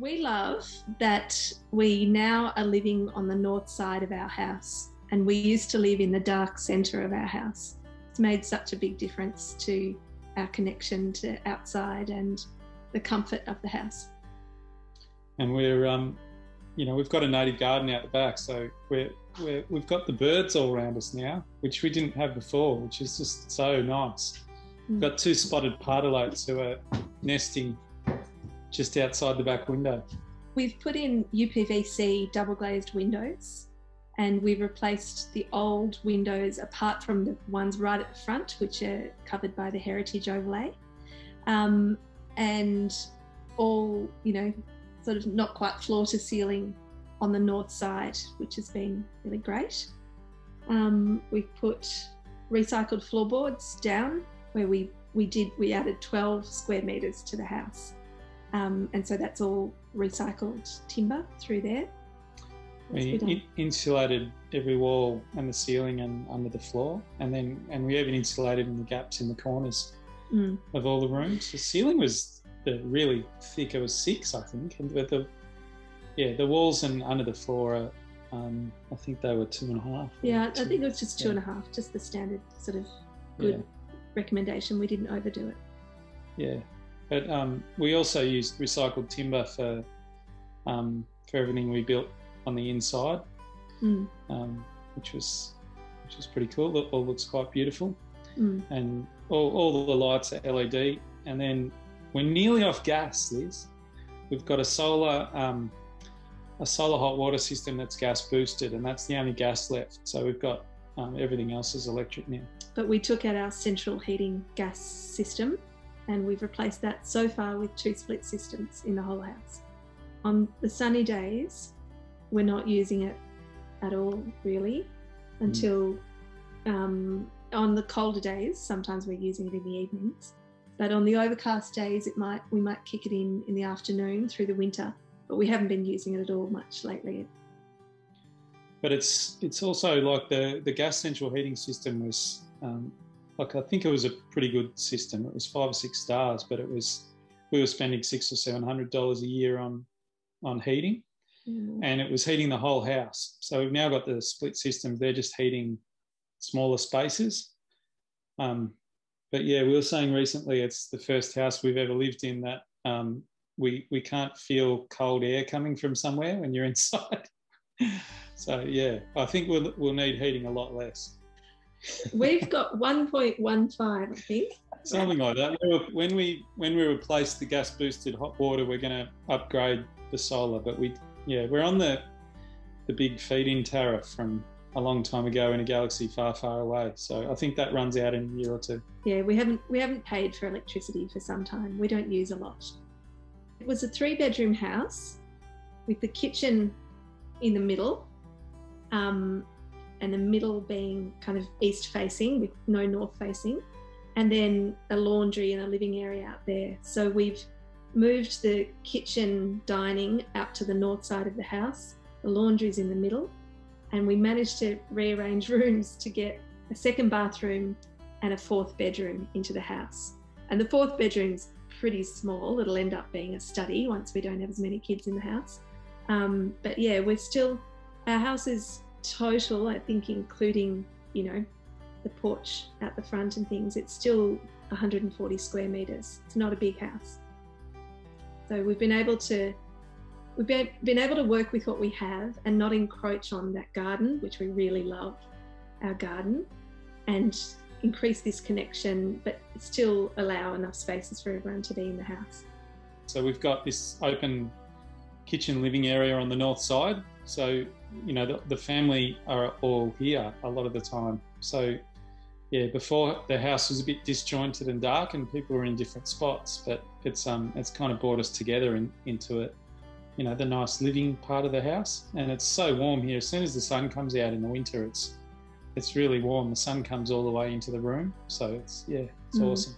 We love that we now are living on the north side of our house and we used to live in the dark centre of our house. It's made such a big difference to our connection to outside and the comfort of the house. And we're, um, you know, we've got a native garden out the back, so we're, we're we've got the birds all around us now, which we didn't have before, which is just so nice. We've Mm. got two spotted pardalotes who are nesting just outside the back window. We've put in UPVC double glazed windows and we've replaced the old windows apart from the ones right at the front, which are covered by the heritage overlay. Um, and all, you know, sort of not quite floor to ceiling on the north side, which has been really great. Um, we've put recycled floorboards down where we, we did, we added 12 square metres to the house. Um, and so that's all recycled timber through there. We in- insulated every wall and the ceiling and under the floor, and then and we even insulated in the gaps in the corners Mm. of all the rooms. The ceiling was the really thick. It was six, I think, but the yeah the walls and under the floor are. Um, I think they were two and a half. Yeah, I think it was just two yeah. and a half, just the standard sort of good recommendation. We didn't overdo it. Yeah, but um, we also used recycled timber for um, for everything we built on the inside, Mm. um, which was which was pretty cool. It all looks quite beautiful, Mm. and all, all the lights are LED. And then we're nearly off gas, Liz. We've got a solar um, a solar hot water system that's gas boosted, and that's the only gas left. So we've got um, everything else is electric now. But we took out our central heating gas system and we've replaced that so far with two split systems in the whole house. On the sunny days, we're not using it at all, really, until um, on the colder days. Sometimes we're using it in the evenings, but on the overcast days, it might we might kick it in in the afternoon through the winter. But we haven't been using it at all much lately. but it's it's also like the the gas central heating system was um, like I think it was a pretty good system. It was five or six stars, but it was we were spending six or seven hundred dollars a year on on heating, Mm. and it was heating the whole house. So we've now got the split systems. They're just heating smaller spaces. Um, but yeah, we were saying recently it's the first house we've ever lived in that um, we we can't feel cold air coming from somewhere when you're inside. so yeah, I think we'll we'll need heating a lot less, We've got 1.15, I think. something like that. When we when we replace the gas boosted hot water, we're going to upgrade the solar. But we yeah we're on the the big feed-in tariff from a long time ago in a galaxy far far away. So I think that runs out in a year or two. Yeah, we haven't we haven't paid for electricity for some time. We don't use a lot. It was a three bedroom house with the kitchen in the middle, um, and the middle being kind of east facing with no north facing, and then a laundry and a living area out there. So we've moved the kitchen dining out to the north side of the house. The laundry's in the middle, and we managed to rearrange rooms to get a second bathroom and a fourth bedroom into the house. And the fourth bedroom's pretty small. It'll end up being a study once we don't have as many kids in the house. Um, but yeah, we're still, our house is total, I think, including, you know, the porch at the front and things, it's still 140 square metres. It's not a big house. So we've been able to. We've been, been able to work with what we have and not encroach on that garden, which we really love, our garden, and increase this connection, but still allow enough spaces for everyone to be in the house. So we've got this open kitchen living area on the north side. So, you know, the, the family are all here a lot of the time. So, yeah, before the house was a bit disjointed and dark and people were in different spots, but it's um it's kind of brought us together in, into it, you know, the nice living part of the house. And it's so warm here. As soon as the sun comes out in the winter, it's it's really warm. The sun comes all the way into the room. So it's yeah, it's Mm. awesome.